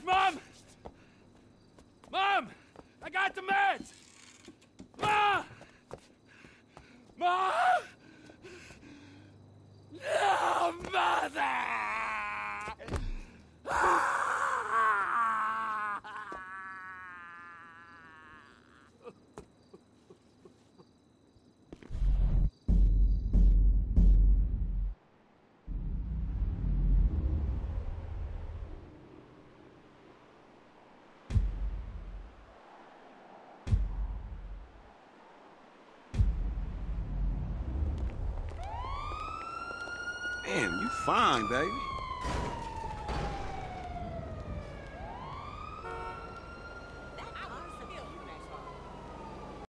meds, Mom! Mom! I got the meds! Mom! Mom! No, Mother! Damn, you fine, baby.